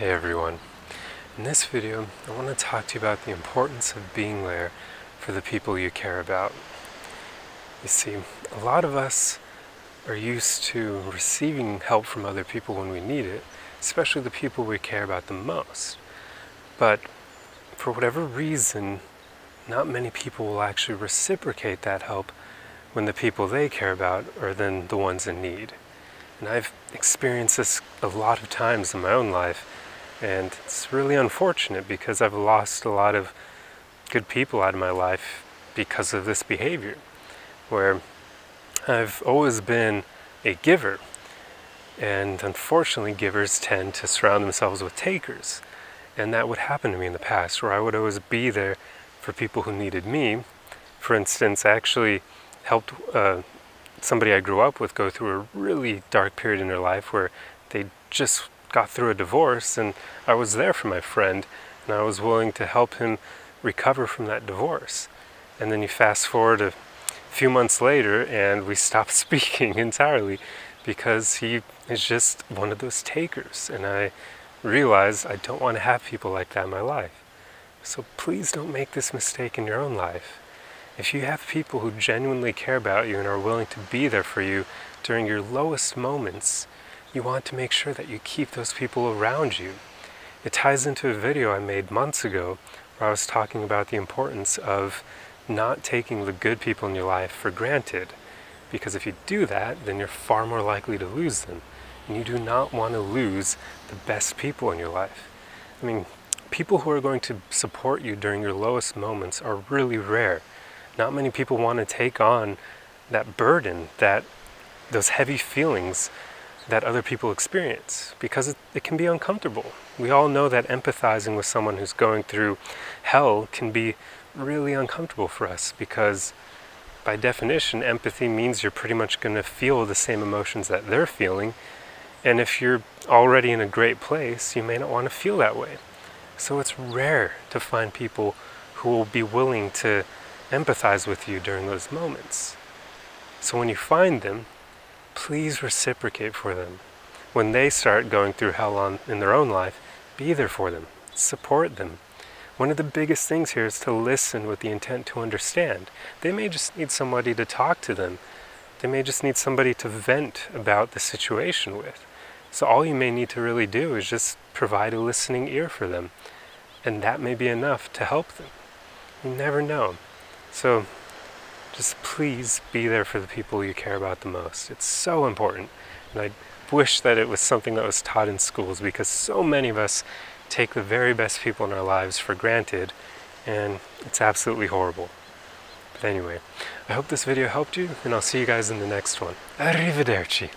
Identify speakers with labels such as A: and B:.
A: Hey everyone. In this video, I want to talk to you about the importance of being there for the people you care about. You see, a lot of us are used to receiving help from other people when we need it, especially the people we care about the most. But for whatever reason, not many people will actually reciprocate that help when the people they care about are then the ones in need. And I've experienced this a lot of times in my own life, and it's really unfortunate because I've lost a lot of good people out of my life because of this behavior, where I've always been a giver, and unfortunately, givers tend to surround themselves with takers. And that would happen to me in the past, where I would always be there for people who needed me. For instance, I actually helped uh, somebody I grew up with go through a really dark period in their life where they just got through a divorce, and I was there for my friend, and I was willing to help him recover from that divorce. And then you fast forward a few months later, and we stop speaking entirely because he is just one of those takers, and I realize I don't want to have people like that in my life. So please don't make this mistake in your own life. If you have people who genuinely care about you and are willing to be there for you during your lowest moments, you want to make sure that you keep those people around you. It ties into a video I made months ago where I was talking about the importance of not taking the good people in your life for granted. Because if you do that, then you're far more likely to lose them. And you do not want to lose the best people in your life. I mean, people who are going to support you during your lowest moments are really rare. Not many people want to take on that burden, that those heavy feelings that other people experience because it, it, can be uncomfortable. We all know that empathizing with someone who's going through hell can be really uncomfortable for us because by definition empathy means you're pretty much going to feel the same emotions that they're feeling and if you're already in a great place you may not want to feel that way. So it's rare to find people who will be willing to empathize with you during those moments. So when you find them, please reciprocate for them. When they start going through hell on, in their own life, be there for them, support them. One of the biggest things here is to listen with the intent to understand. They may just need somebody to talk to them. They may just need somebody to vent about the situation with. So all you may need to really do is just provide a listening ear for them. And that may be enough to help them. You never know. So just please be there for the people you care about the most. It's so important. And I wish that it was something that was taught in schools because so many of us take the very best people in our lives for granted and it's absolutely horrible. But anyway, I hope this video helped you and I'll see you guys in the next one. Arrivederci!